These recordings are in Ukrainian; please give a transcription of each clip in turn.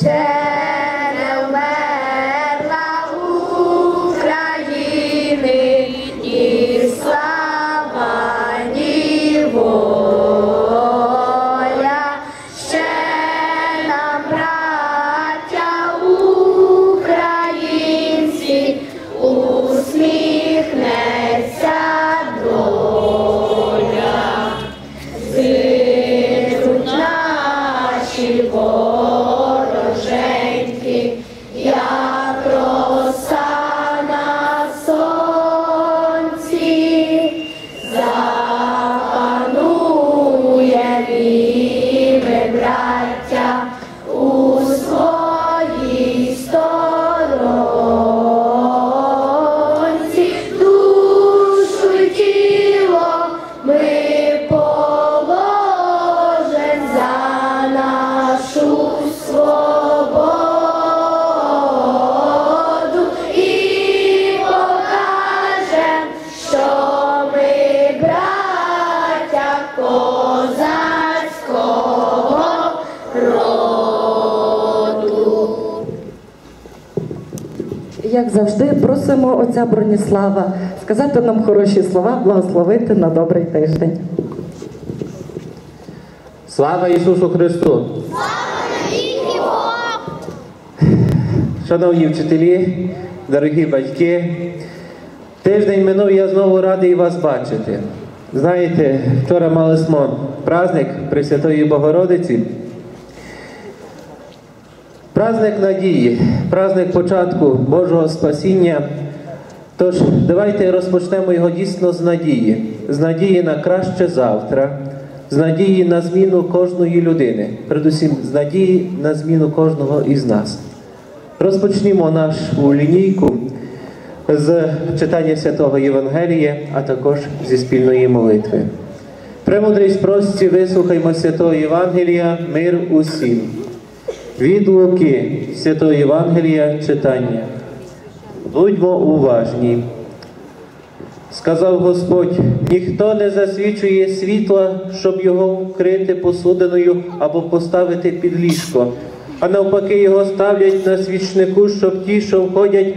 ще козацького роду. Як завжди, просимо отця Броніслава сказати нам хороші слова, благословити на добрий тиждень. Слава Ісусу Христу! Шановні вчителі, дорогі батьки, тиждень минув, я знову радий вас бачити. Знаєте, вчора мали смо праздник Пресвятої Богородиці. Праздник надії, праздник початку Божого спасіння. Тож давайте розпочнемо його дійсно з надії, з надії на краще завтра, з надії на зміну кожної людини, передусім з надії на зміну кожного із нас. Розпочнімо нашу лінійку з читання святого Євангелія, а також зі спільної молитви. Премудрість прості, вислухаймо святого Євангелія, мир усім. Від Луки святого Євангелія читання. Будьмо уважні. Сказав Господь, ніхто не засвічує світла, щоб його вкрити посудиною або поставити під ліжко, а навпаки, його ставлять на свічнику, щоб ті, що входять,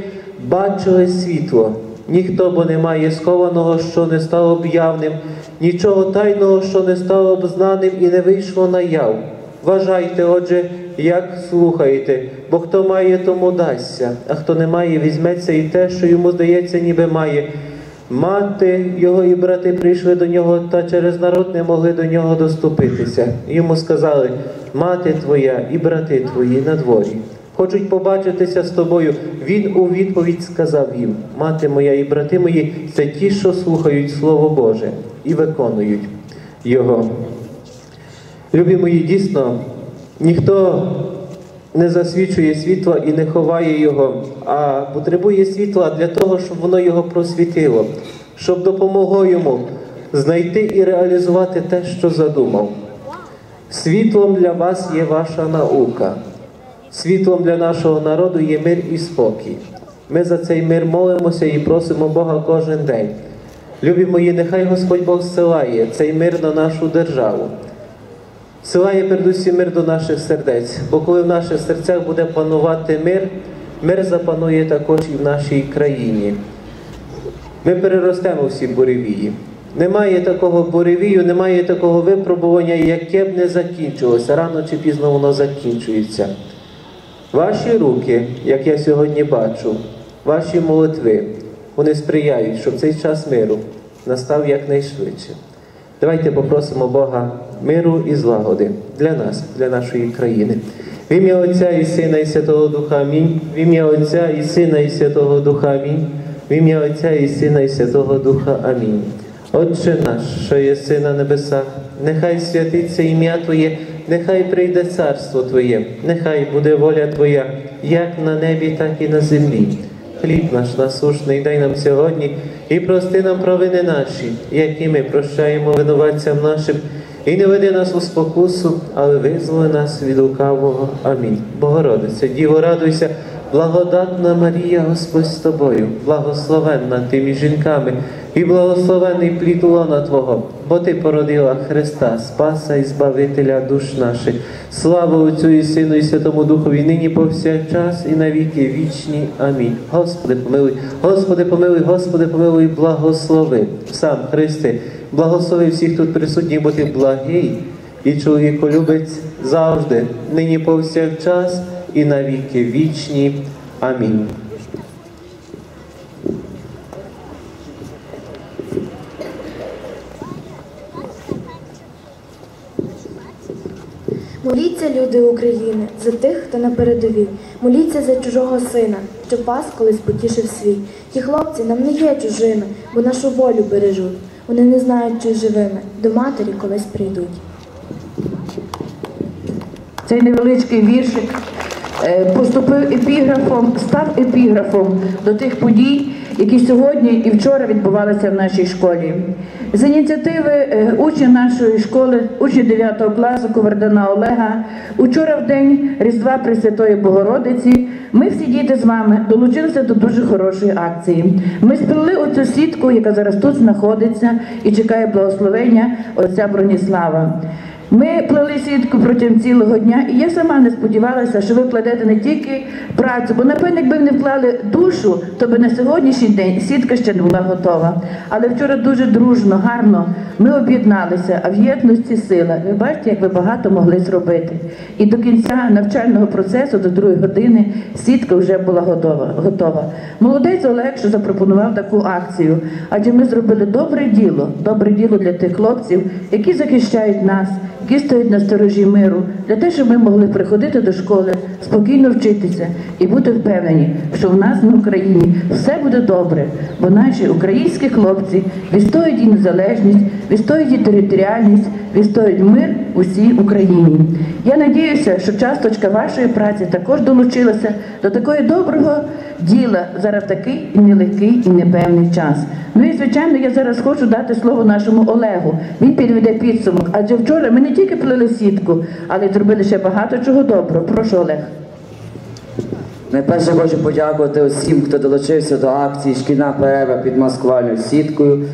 бачили світло. Ніхто бо не має схованого, що не стало б явним, нічого тайного, що не стало б знаним і не вийшло наяв. Вважайте, отже, як слухаєте, бо хто має, тому дасться, а хто не має, візьметься і те, що йому здається, ніби має. Мати його і брати прийшли до нього, та через народ не могли до нього доступитися. Йому сказали: Мати твоя і брати твої на дворі. Хочуть побачитися з тобою. Він у відповідь сказав їм: Мати моя і брати мої це ті, що слухають Слово Боже і виконують його. Любі мої, дійсно, ніхто не засвічує світла і не ховає його, а потребує світла для того, щоб воно його просвітило, щоб допомогло йому знайти і реалізувати те, що задумав. Світлом для вас є ваша наука, світлом для нашого народу є мир і спокій. Ми за цей мир молимося і просимо Бога кожен день. Любі мої, нехай Господь Бог зсилає цей мир на нашу державу. Силає передусім мир до наших сердець, бо коли в наших серцях буде панувати мир, мир запанує також і в нашій країні. Ми переростемо всі буревії. Немає такого буревію, немає такого випробування, яке б не закінчилося. Рано чи пізно воно закінчується. Ваші руки, як я сьогодні бачу, ваші молитви, вони сприяють, щоб цей час миру настав якнайшвидше. Давайте попросимо Бога миру і злагоди для нас, для нашої країни. В ім'я Отця і Сина, і Святого Духа Амінь. В ім'я Отця і Сина, і Святого Духа Амінь. В ім'я Отця і Сина, і Святого Духа Амінь. Отче наш, що єси на небесах, нехай святиться ім'я Твоє, нехай прийде царство Твоє, нехай буде воля Твоя, як на небі, так і на землі. Хліб наш насушний дай нам сьогодні і прости нам провини наші, які ми прощаємо винуватцям нашим, і не веди нас у спокусу, але визволи нас від лукавого. Амінь. Богородице, Діво, радуйся, благодатна Марія, Господь з тобою, благословенна ти між жінками, І благословений плід лона Твого, бо Ти породила Христа, Спаса і Збавителя душ наших. Слава Отцю і Сину і Святому Духові, нині повсякчас і навіки вічні. Амінь. Господи, помилуй, Господи, помилуй, Господи, помилуй, благослови. Сам Христе, благослови всіх тут присутніх, бо Ти благий і чоловіколюбець завжди, нині повсякчас і навіки вічні. Амінь. Моліться, люди України, за тих, хто на передовій. Моліться за чужого сина, що пас колись потішив свій. Ті хлопці нам не є чужими, бо нашу волю бережуть. Вони не знають, чи живими до матері колись прийдуть. Цей невеличкий віршик е, поступив епіграфом, став епіграфом до тих подій, які сьогодні і вчора відбувалися в нашій школі. З ініціативи е, учня нашої школи, учня 9 класу Ковердана Олега, учора в день Різдва Пресвятої Богородиці, ми всі діти з вами долучилися до дуже хорошої акції. Ми спілили оцю сітку, яка зараз тут знаходиться і чекає благословення отця Броніслава. Ми плели сітку протягом цілого дня, і я сама не сподівалася, що ви вкладете не тільки працю, бо напевно, якби не вклали душу, то би на сьогоднішній день сітка ще не була готова. Але вчора дуже дружно, гарно ми об'єдналися, а в єдності сила. Ви бачите, як ви багато могли зробити. І до кінця навчального процесу, до другої години, сітка вже була готова. готова. Молодець Олег, що запропонував таку акцію. Адже ми зробили добре діло, добре діло для тих хлопців, які захищають нас, які стоять на сторожі миру, для того, щоб ми могли приходити до школи, спокійно вчитися і бути впевнені, що в нас на Україні все буде добре, бо наші українські хлопці відстоюють і незалежність, відстоюють і територіальність, відстоюють мир усій Україні. Я надіюся, що часточка вашої праці також долучилася до такого доброго діла зараз такий нелегкий і непевний час. Ну і звичайно, я зараз хочу дати слово нашому Олегу. Він підведе підсумок. Адже вчора ми не тільки плели сітку, але й зробили ще багато чого доброго. Прошу Олег. Найперше хочу подякувати усім, хто долучився до акції Шкільна перерва під маскувальною сіткою.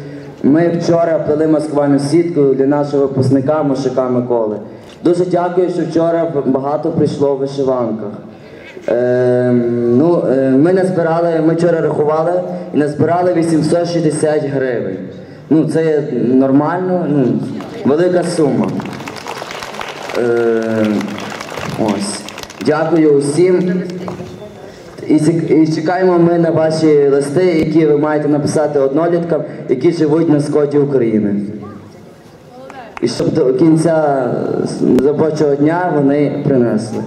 Ми вчора плели маскувальну сітку для нашого випускника Мошика Миколи. Дуже дякую, що вчора багато прийшло в вишиванках. Е, ну, е, ми назбирали, ми вчора рахували і назбирали 860 гривень. Ну, це є нормально, ну, велика сума. Е, ось. Дякую усім. І, чекаємо ми на ваші листи, які ви маєте написати одноліткам, які живуть на сході України. І щоб до кінця робочого дня вони принесли.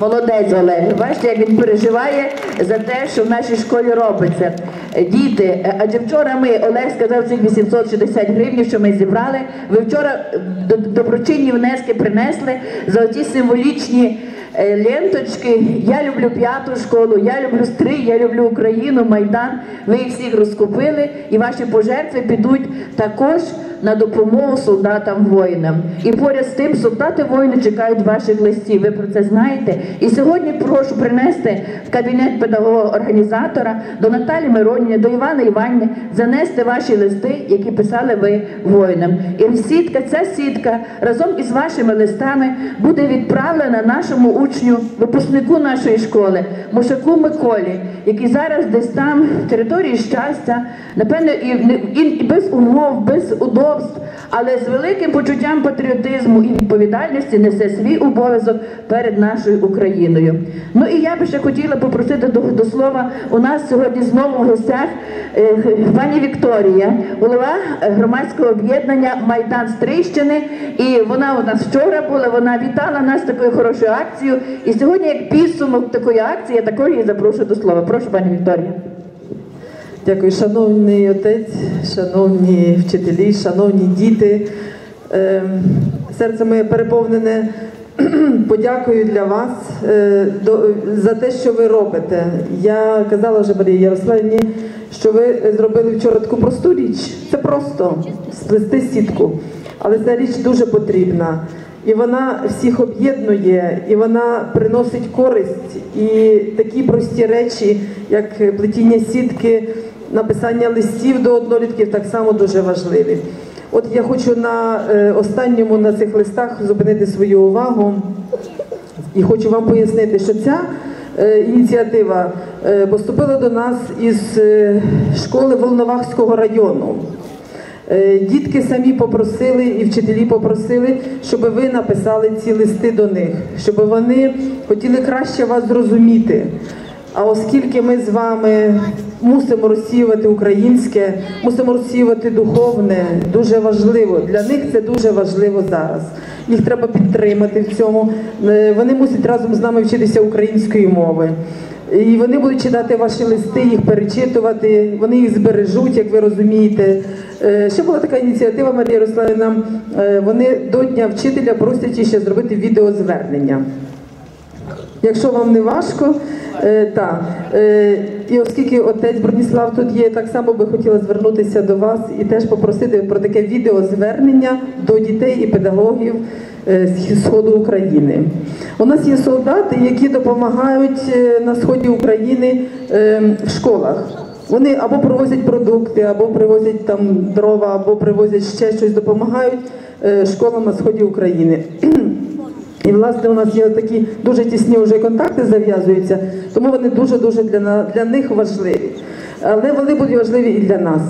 Молодець Олег. Бачите, як він переживає за те, що в нашій школі робиться. Діти, е, адже вчора ми, Олег сказав цих 860 гривень, що ми зібрали. Ви вчора е, до- доброчинні внески принесли за ті символічні е, ленточки. Я люблю п'яту школу, я люблю стрий, я люблю Україну, Майдан. Ви їх всіх розкупили, і ваші пожертви підуть також на допомогу солдатам воїнам. І поряд з тим солдати воїни чекають ваших листів. Ви про це знаєте. І сьогодні прошу принести в кабінет педагога організатора до Наталі Мироніни, до Івана Іванівни, занести ваші листи, які писали ви воїнам. І сітка, ця сітка разом із вашими листами буде відправлена нашому учню, випускнику нашої школи, Мушаку Миколі, який зараз десь там в території щастя, напевно, і, і, і без умов, без удобств, але з великим почуттям патріотизму і відповідальності несе свій обов'язок перед нашою Україною. Ну і я би ще хотіла попросити до, до слова у нас сьогодні знову в гостях е, пані Вікторія, голова е, громадського об'єднання Майдан Стрийщини. І вона у нас вчора була. Вона вітала нас такою хорошою акцією. І сьогодні, як підсумок такої акції, я також її запрошую до слова. Прошу, пані Вікторія. Дякую, шановний отець, шановні вчителі, шановні діти. Ем, Серце моє переповнене подякою для вас е, за те, що ви робите. Я казала вже Марії Ярославівні, що ви зробили вчора таку просту річ. Це просто сплести сітку. Але ця річ дуже потрібна. І вона всіх об'єднує, і вона приносить користь. І такі прості речі, як плетіння сітки, написання листів до однолітків, так само дуже важливі. От я хочу на е, останньому на цих листах зупинити свою увагу. І хочу вам пояснити, що ця е, ініціатива е, поступила до нас із школи Волновахського району. Е, Дітки самі попросили і вчителі попросили, щоб ви написали ці листи до них, щоб вони хотіли краще вас зрозуміти. А оскільки ми з вами мусимо розсіювати українське, мусимо розсіювати духовне, дуже важливо. Для них це дуже важливо зараз. Їх треба підтримати в цьому. Е, Вони мусять разом з нами вчитися української мови. І вони будуть читати ваші листи, їх перечитувати, вони їх збережуть, як ви розумієте. Е, Ще була така ініціатива Марія Ярославівна. е, Вони до Дня вчителя просять ще зробити відеозвернення. Якщо вам не важко, е, так. Е, і оскільки отець Броніслав тут є, так само би хотіла звернутися до вас і теж попросити про таке відеозвернення до дітей і педагогів е, з сходу України. У нас є солдати, які допомагають е, на сході України е, в школах. Вони або привозять продукти, або привозять там дрова, або привозять ще щось, допомагають е, школам на сході України. І власне у нас є такі дуже тісні вже контакти зав'язуються, тому вони дуже дуже для для них важливі. Але вони будуть важливі і для нас.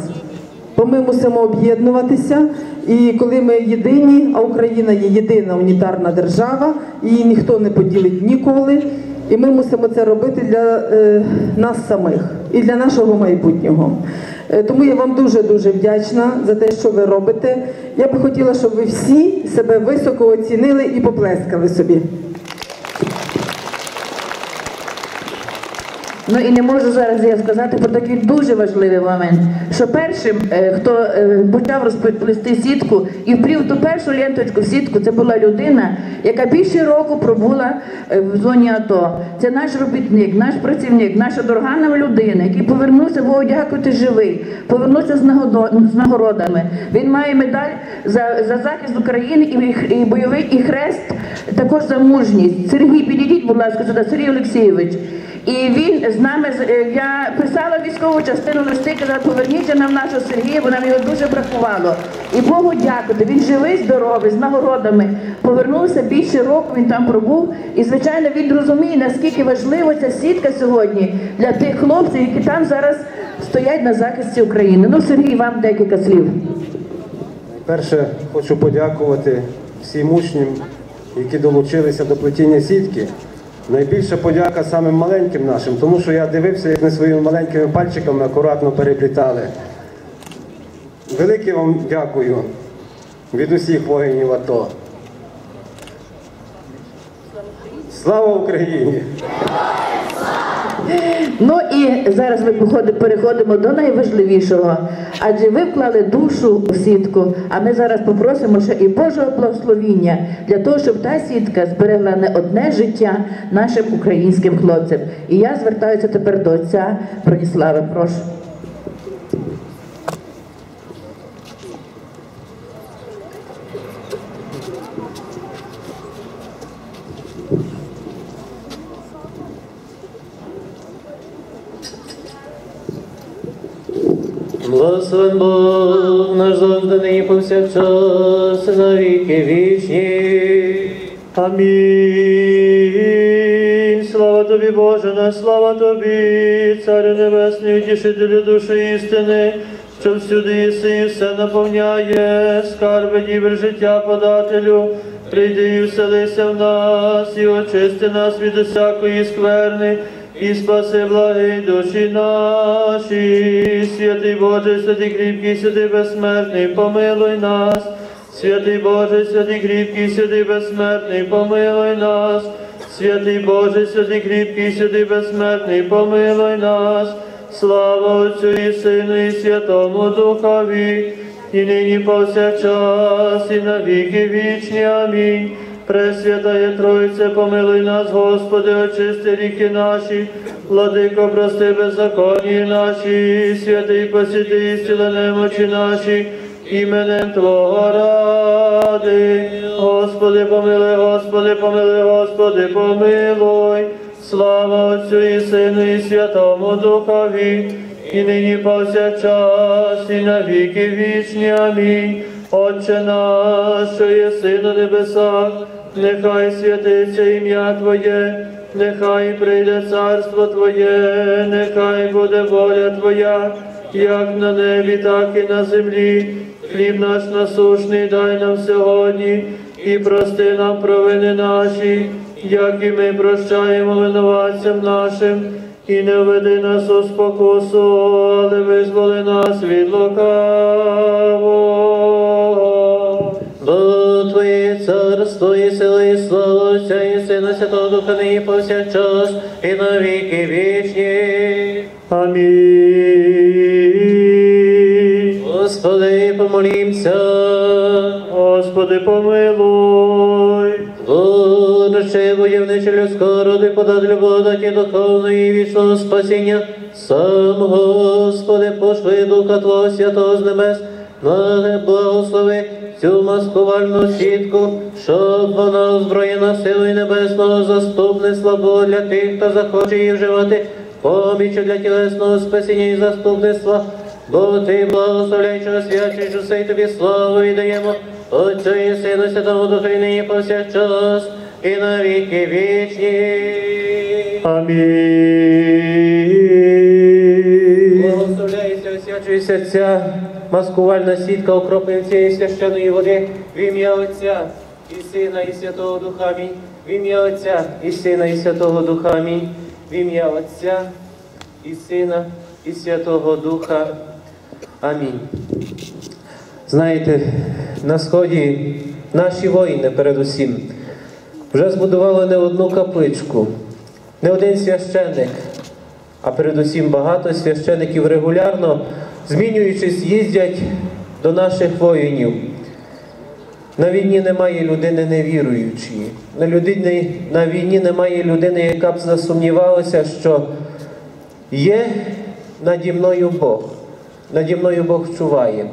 Бо ми мусимо об'єднуватися, і коли ми єдині, а Україна є єдина унітарна держава, її ніхто не поділить ніколи. І ми мусимо це робити для е, нас самих і для нашого майбутнього. Е, Тому я вам дуже дуже вдячна за те, що ви робите. Я би хотіла, щоб ви всі себе високо оцінили і поплескали собі. Ну і не можу зараз я сказати про такий дуже важливий момент, що першим, е, хто е, почав розплести сітку і впрів ту першу ленточку в сітку, це була людина, яка більше року пробула е, в зоні АТО. Це наш робітник, наш працівник, наша дорога нам людина, який повернувся, Богу дякувати, живий, повернувся з, нагородами. Він має медаль за, за захист України і, і бойовий і хрест також за мужність. Сергій, підійдіть, будь ласка, сюди, Сергій Олексійович. І він з нами е, я писала військову частину листи, казала, поверніться нам нашого Сергія, бо нам його дуже бракувало. І Богу дякувати. Він живий, здоровий, з нагородами. Повернувся більше року. Він там пробув. І звичайно, він розуміє, наскільки важлива ця сітка сьогодні для тих хлопців, які там зараз стоять на захисті України. Ну, Сергій, вам декілька слів. Перше, хочу подякувати всім учням, які долучилися до плетіння сітки. Найбільша подяка самим маленьким нашим, тому що я дивився, як вони своїми маленькими пальчиками акуратно переплітали. Велике вам дякую від усіх воїнів АТО. Слава Україні! Ну і зараз ми переходимо до найважливішого. Адже ви вклали душу у сітку, а ми зараз попросимо ще і Божого благословіння для того, щоб та сітка зберегла не одне життя нашим українським хлопцям. І я звертаюся тепер до отця Броніслава. Прошу. Благословен Бог наш завжди нині повсякчас, на віки вічні. Амінь. Слава тобі, Боже, наш, слава тобі, Царю Небесний, утішителю душі істини, що всюди єси і все наповняє, скарби дібр життя подателю. Прийди і вселися в нас, і очисти нас від усякої скверни, і спаси благи душі наші, святий Боже, святий кріпкий, святий безсмертний, помилуй нас, святий Боже, святий кріпкий, святий безсмертний, помилуй нас, святий Боже, святий кріпкий, святий безсмертний, помилуй нас, слава Отцю і Сину, і Святому Духові, і нині повсякчас, і на віки вічні. Амінь. Пресвятає Тройце, помилуй нас, Господи, очисти ріки наші, владико, прости беззаконні наші, святий посіти, істіли немочі наші, іменем Твого ради. Господи, помилуй, Господи, помилуй, Господи, помилуй. Слава Отцю і Сину, і Святому Духові, і нині повсякчас, і на віки вічні. Амінь. Отче наш, що єси на небесах, нехай святиться ім'я Твоє, нехай прийде царство Твоє, нехай буде воля Твоя, як на небі, так і на землі. Хліб наш насушний дай нам сьогодні, і прости нам провини наші, як і ми прощаємо винуватцям нашим, і не введи нас у спокусу, але визволи нас від лукавого. Бо Твоє царство і сила, і слава Отця і Сина Святого Духа нині повсякчас і на віки вічні. Амінь. Господи, помолімся. Господи, помилуй. Творче воєвниче людського роду, подателю благодаті духовної і вічного спасіння, сам Господи, пошли Духа Твого Святого з небес, благослови цю маскувальну сітку, щоб вона озброєна силою небесного заступництва була для тих, хто захоче її вживати, помічю для тілесного спасіння і заступництва, бо ти благословляючи, освячуєш усе й тобі славу віддаємо, Отцю і Сину Святому Духу і нині повсякчас, і на віки вічні. Амінь. Благословляється, освячується ця маскувальна сітка окропленням цієї священої води в ім'я Отця і Сина, і Святого Духа. Амінь. В ім'я Отця і Сина, і Святого Духа. Амінь. В ім'я Отця і Сина, і Святого Духа. Амінь. Знаєте, на сході наші воїни передусім вже збудували не одну капличку, не один священник, а передусім багато священиків регулярно, змінюючись, їздять до наших воїнів. На війні немає людини невіруючої. На, людині, на війні немає людини, яка б засумнівалася, що є наді мною Бог. Наді мною Бог чуває.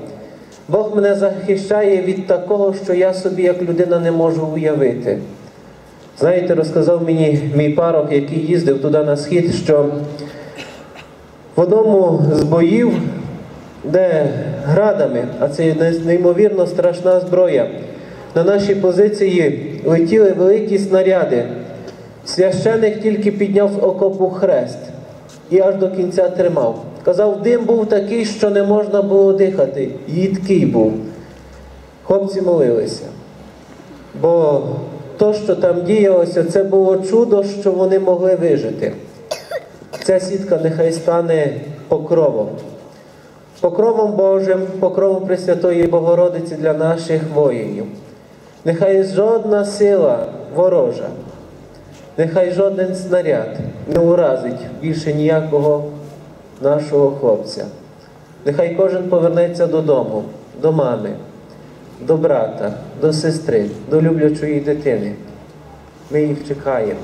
Бог мене захищає від такого, що я собі як людина не можу уявити. Знаєте, розказав мені мій парох, який їздив туди на схід, що в одному з боїв, де градами, а це неймовірно страшна зброя, на наші позиції летіли великі снаряди. Священик тільки підняв з окопу хрест і аж до кінця тримав. Казав, дим був такий, що не можна було дихати. Їдкий був. Хлопці молилися. Бо то, що там діялося, це було чудо, що вони могли вижити. Ця сітка нехай стане покровом. Покровом Божим, покровом Пресвятої Богородиці для наших воїнів. Нехай жодна сила ворожа, нехай жоден снаряд не уразить більше ніякого нашого хлопця. Нехай кожен повернеться додому, до мами, до брата, до сестри, до люблячої дитини. Ми їх чекаємо,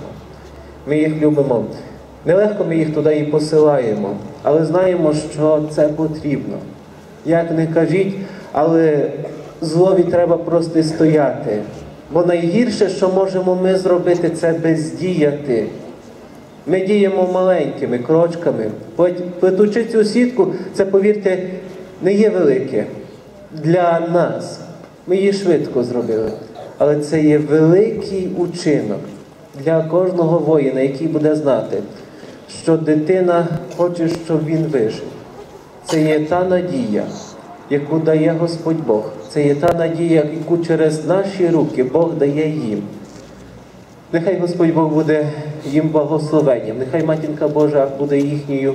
ми їх любимо. Нелегко ми їх туди і посилаємо, але знаємо, що це потрібно. Як не кажіть, але злові треба просто стояти. Бо найгірше, що можемо ми зробити, це бездіяти. Ми діємо маленькими крочками. Плетучи цю сітку, це, повірте, не є велике для нас. Ми її швидко зробили. Але це є великий учинок для кожного воїна, який буде знати, що дитина хоче, щоб він вижив. Це є та надія, яку дає Господь Бог. Це є та надія, яку через наші руки Бог дає їм. Нехай Господь Бог буде їм благословенням, нехай Матінка Божа буде їхньою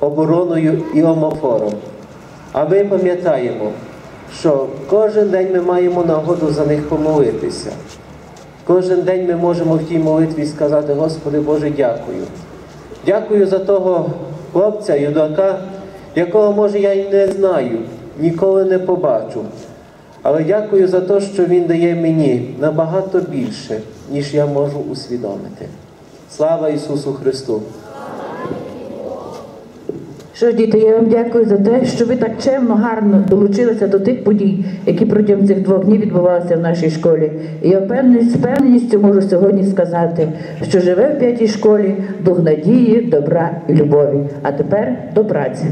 обороною і омофором. А ми пам'ятаємо, що кожен день ми маємо нагоду за них помолитися. Кожен день ми можемо в тій молитві сказати, Господи Боже, дякую. Дякую за того хлопця, юнака, якого, може, я і не знаю, ніколи не побачу. Але дякую за те, що Він дає мені набагато більше, ніж я можу усвідомити. Слава Ісусу Христу! Що ж, діти, я вам дякую за те, що ви так чемно, гарно долучилися до тих подій, які протягом цих двох днів відбувалися в нашій школі. І я з впевненістю можу сьогодні сказати, що живе в п'ятій школі дух надії, добра і любові. А тепер до праці.